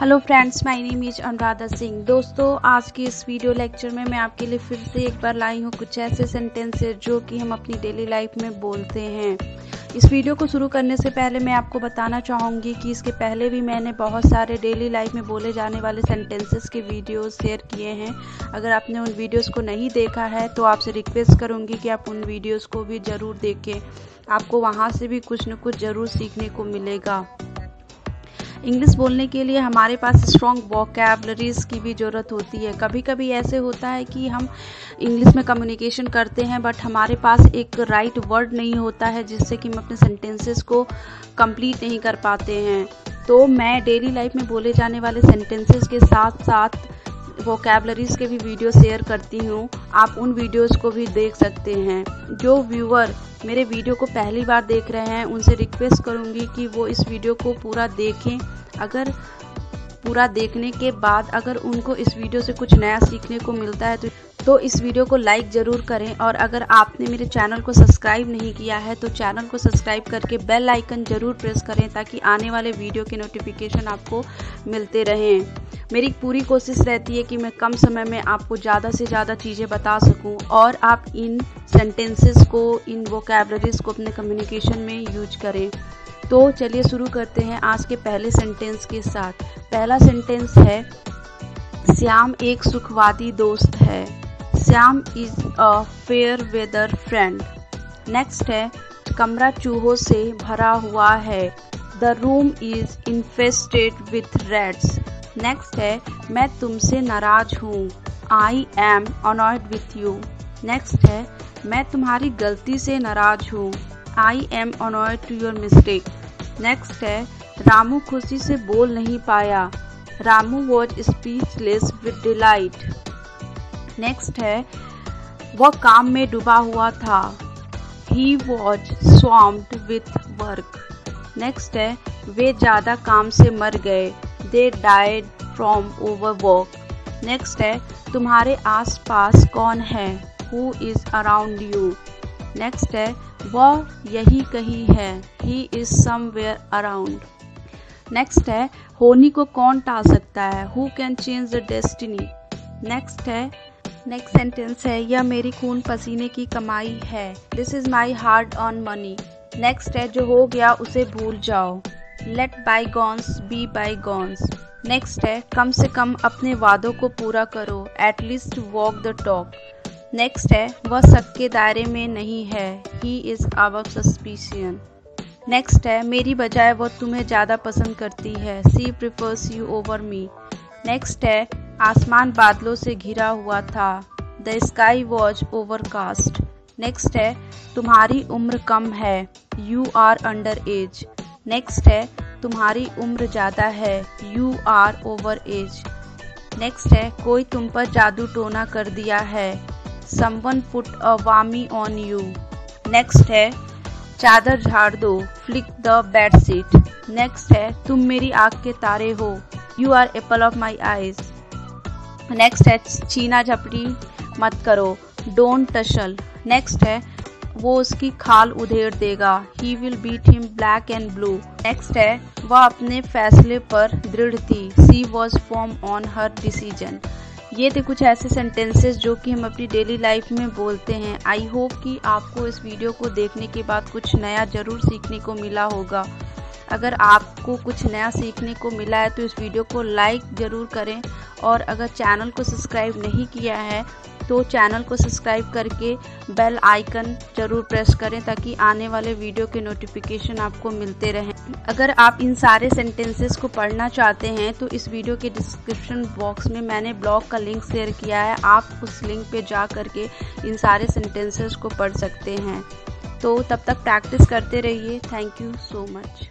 Hello friends my name is Anuradha Singh दोस्तों, आज की इस वीडियो लेक्चर में मैं आपके लिए फिर से एक बार लाई हूँ कुछ ऐसे सेंटेंसेस जो कि हम अपनी डेली लाइफ में बोलते हैं। इस वीडियो को शुरू करने से पहले मैं आपको बताना चाहूँगी कि इसके पहले भी मैंने बहुत सारे डेली लाइफ में बोले जाने वाले सेंटेंसेस के वीडियोस शेयर किए हैं। अगर आपने उन वीडियोस को नहीं देखा है तो आपसे रिक्वेस्ट करूँगी कि आप उन वीडियोस को भी ज़रूर देखें। आपको वहाँ से भी कुछ न कुछ ज़रूर सीखने को मिलेगा। इंग्लिश बोलने के लिए हमारे पास स्ट्रॉन्ग वोकेबलरीज की भी ज़रूरत होती है। कभी कभी ऐसे होता है कि हम इंग्लिश में कम्युनिकेशन करते हैं बट हमारे पास एक राइट right वर्ड नहीं होता है, जिससे कि हम अपने सेंटेंसेस को कंप्लीट नहीं कर पाते हैं। तो मैं डेली लाइफ में बोले जाने वाले सेंटेंसेस के साथ साथ वोकेबलरीज के भी वीडियो शेयर करती हूँ। आप उन वीडियोस को भी देख सकते हैं। जो व्यूअर मेरे वीडियो को पहली बार देख रहे हैं, उनसे रिक्वेस्ट करूँगी कि वो इस वीडियो को पूरा देखें। अगर पूरा देखने के बाद अगर उनको इस वीडियो से कुछ नया सीखने को मिलता है तो तो इस वीडियो को लाइक ज़रूर करें। और अगर आपने मेरे चैनल को सब्सक्राइब नहीं किया है तो चैनल को सब्सक्राइब करके बेल आइकन ज़रूर प्रेस करें, ताकि आने वाले वीडियो के नोटिफिकेशन आपको मिलते रहें। मेरी पूरी कोशिश रहती है कि मैं कम समय में आपको ज़्यादा से ज़्यादा चीज़ें बता सकूँ और आप इन सेंटेंसेस को, इन वोकेबलरीज को अपने कम्युनिकेशन में यूज़ करें। तो चलिए शुरू करते हैं आज के पहले सेंटेंस के साथ। पहला सेंटेंस है, श्याम एक सुखवादी दोस्त है। Shyam is a fair weather friend next है, कमरा चूहों से भरा हुआ है। The room is infested with rats next है, मैं तुमसे नाराज़ हूँ। I am annoyed with you next है, मैं तुम्हारी गलती से नाराज़ हूँ। I am annoyed to your mistake next है, रामू खुशी से बोल नहीं पाया। Ramu was speechless with delight next है, वह काम में डूबा हुआ था। He was swamped with work next है, वे ज़्यादा काम से मर गए। They died from overwork next है, तुम्हारे आस पास कौन है? Who is around you next है, वह यही कहीं है। He is somewhere around next है, होनी को कौन टाल सकता है? Who can change the destiny next है नेक्स्ट सेंटेंस है, यह मेरी खून पसीने की कमाई है। This is my hard on money next है, जो हो गया, उसे भूल जाओ। Let bygones be bygones next है, कम से कम अपने वादों को पूरा करो. At least walk the talk next है, वह सबके दायरे में नहीं है. He is our suspicion next है, मेरी बजाय वह तुम्हें ज़्यादा पसंद करती है. She prefers you over me next है, आसमान बादलों से घिरा हुआ था. The sky was overcast next है, तुम्हारी उम्र कम है. You are under age next है, तुम्हारी उम्र ज़्यादा है। You are over age next है, कोई तुम पर जादू टोना कर दिया है। Someone put a whammy on you next है, चादर झाड़ दो। Flick the bed sheet next है, तुम मेरी आँख के तारे हो। You are apple of my eyes next है छीना झपटी मत करो। डोंट टशल नेक्स्ट है वो उसकी खाल उधेड़ देगा। He will beat him black and blue next है, वह अपने फैसले पर दृढ़ थी। She was firm on her decision ये थे कुछ ऐसे सेंटेंसेस जो कि हम अपनी डेली लाइफ में बोलते हैं। आई होप कि आपको इस वीडियो को देखने के बाद कुछ नया ज़रूर सीखने को मिला होगा। अगर आपको कुछ नया सीखने को मिला है तो इस वीडियो को लाइक ज़रूर करें। और अगर चैनल को सब्सक्राइब नहीं किया है तो चैनल को सब्सक्राइब करके बेल आइकन ज़रूर प्रेस करें ताकि आने वाले वीडियो के नोटिफिकेशन आपको मिलते रहें। अगर आप इन सारे सेंटेंसेस को पढ़ना चाहते हैं तो इस वीडियो के डिस्क्रिप्शन बॉक्स में मैंने ब्लॉग का लिंक शेयर किया है। आप उस लिंक पे जा करके इन सारे सेंटेंसेस को पढ़ सकते हैं। तो तब तक प्रैक्टिस करते रहिए। Thank you so much